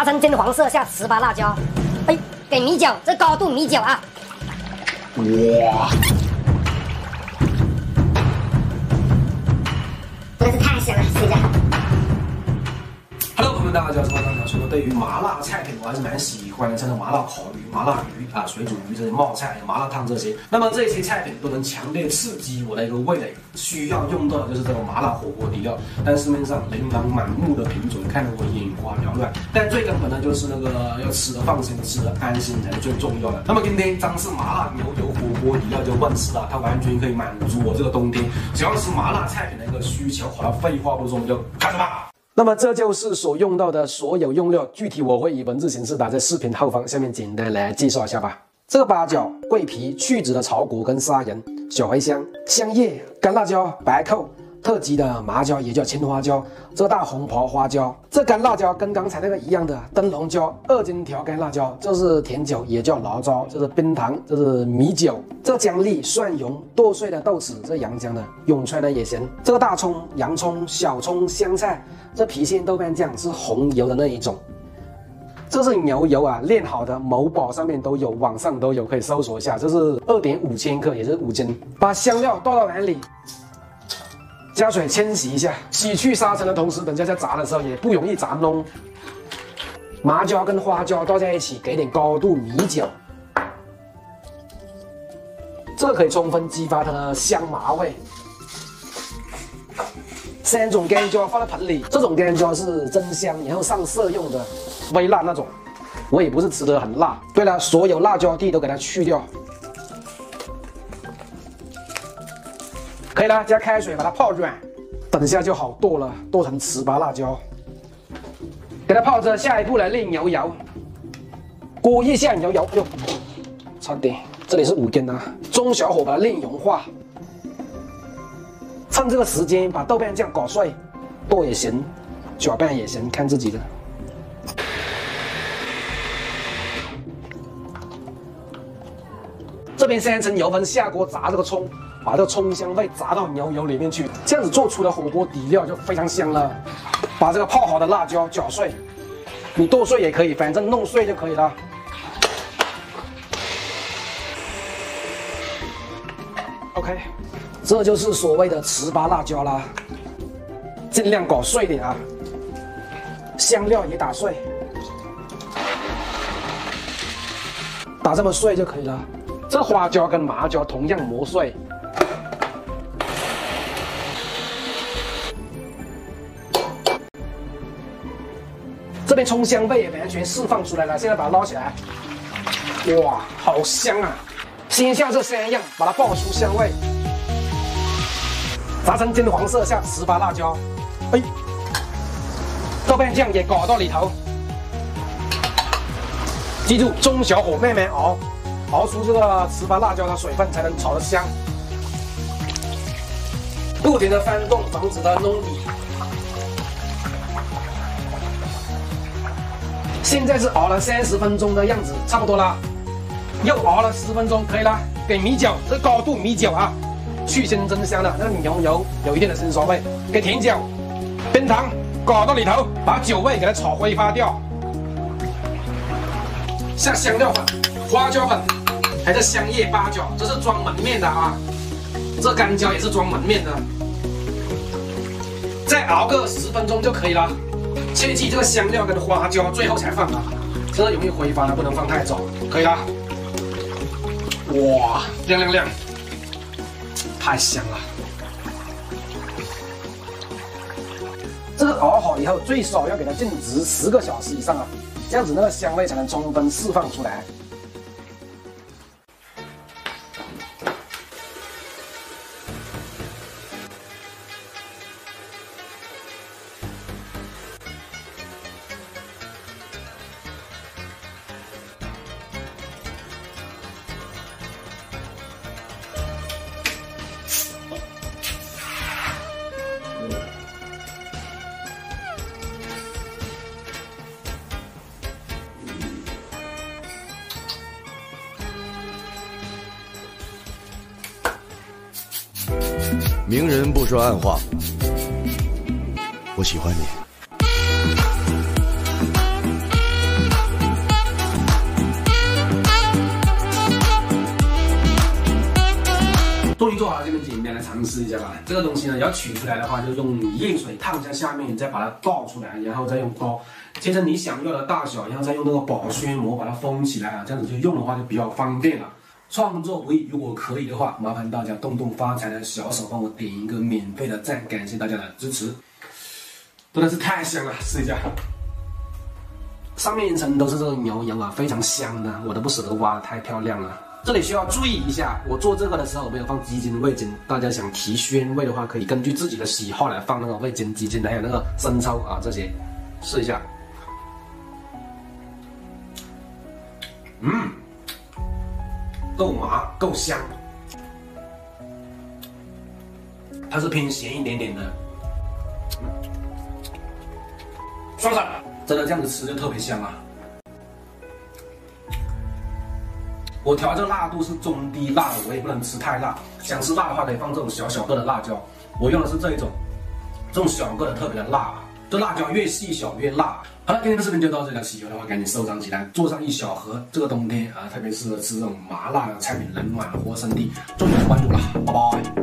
炸成金黄色下糍粑辣椒，哎，给米酒，这高度米酒啊！哇，对于麻辣菜品，我还是蛮喜欢的，像是麻辣烤鱼、麻辣鱼啊、水煮鱼这些冒菜、麻辣烫这些。那么这些菜品都能强烈刺激我的一个味蕾，需要用到的就是这个麻辣火锅底料。但市面上琳琅满目的品种，看得我眼花缭乱。但最根本的就是那个要吃的放心，吃的安心才是最重要的。那么今天张氏麻辣牛油火锅底料就问世了，它完全可以满足我这个冬天想要吃麻辣菜品的一个需求。好了，废话不说，我们就开始吧。那么这就是所用到的所有用料，具体我会以文字形式打在视频后方，下面简单来介绍一下吧。这个八角、桂皮、去籽的草果跟砂仁、小茴香、香叶、干辣椒、白蔻。特级的麻椒也叫青花椒，这大红袍花椒，这干辣椒跟刚才那个一样的灯笼椒，二荆条干辣椒，这是甜酒也叫醪糟，这是冰糖，这是米酒，这姜粒、蒜蓉、剁碎的豆豉，这阳江的永川的也行，这个大葱、洋葱、小葱、香菜，这郫县豆瓣酱是红油的那一种，这是牛油啊，炼好的，某宝上面都有，网上都有，可以搜索一下，这是二点五千克，也是五斤，把香料倒到碗里。加水清洗一下，洗去沙尘的同时，等下在炸的时候也不容易炸焖。麻椒跟花椒倒在一起，给点高度米酒，这可以充分激发它的香麻味。三种干椒放在盆里，这种干椒是增香，然后上色用的，微辣那种。我也不是吃的很辣。对了，所有辣椒蒂都给它去掉。可以了，加开水把它泡软，等下就好剁了，剁成糍粑辣椒，给它泡着。下一步来炼牛油，锅一下牛油，哟，差点，这里是五根啊，中小火把它炼融化。趁这个时间把豆瓣酱搞碎，剁也行，搅拌也行，看自己的。这边三层油盆下锅炸这个葱。把这个葱香味炸到牛油里面去，这样子做出的火锅底料就非常香了。把这个泡好的辣椒搅碎，你剁碎也可以，反正弄碎就可以了。OK，这就是所谓的糍粑辣椒啦，尽量搞碎点啊。香料也打碎，打这么碎就可以了。这花椒跟麻椒同样磨碎。这边葱香味也完全释放出来了，现在把它捞起来，哇，好香啊！先下这三样，把它爆出香味，炸成金黄色下糍粑辣椒，哎，豆瓣酱也搞到里头，记住中小火慢慢熬，熬出这个糍粑辣椒的水分才能炒得香，不停的翻动，防止它弄底。现在是熬了三十分钟的样子，差不多了。又熬了十分钟，可以了。给米酒，这高度米酒啊，去腥增香的，那个牛油有一定的生熟味。给甜酒，冰糖搞到里头，把酒味给它炒挥发掉。下香料粉、花椒粉，还是香叶、八角，这是装门面的啊。这干椒也是装门面的。再熬个十分钟就可以了。切记这个香料跟花椒最后才放啊，这容易挥发的，不能放太早。可以了，哇，亮亮亮，太香了。这个熬好以后，最少要给它静置十个小时以上啊，这样子那个香味才能充分释放出来。明人不说暗话，我喜欢你。终于做好了这个景，先来尝试一下吧。这个东西呢，要取出来的话，就用热水烫一下下面，再把它倒出来，然后再用刀切成你想要的大小，然后再用那个保鲜膜把它封起来啊，这样子就用的话就比较方便了。创作不易，如果可以的话，麻烦大家动动发财的小手，帮我点一个免费的赞，感谢大家的支持，真的是太香了，试一下。上面一层都是这个牛油啊，非常香的，我都不舍得挖，太漂亮了。这里需要注意一下，我做这个的时候没有放鸡精、味精，大家想提鲜味的话，可以根据自己的喜好来放那个味精、鸡精，还有那个生抽啊这些，试一下。嗯。够麻够香，它是偏咸一点点的，爽爽，真的这样子吃就特别香啊！我调这个辣度是中低辣，我也不能吃太辣。想吃辣的话，可以放这种小小个的辣椒。我用的是这一种，这种小个的特别的辣。这辣椒越细小越辣。好了，今天的视频就到这里了，喜欢的话赶紧收藏起来，做上一小盒。这个冬天啊，特别适合吃这种麻辣的菜品，冷暖和身体。重点关注了，拜拜。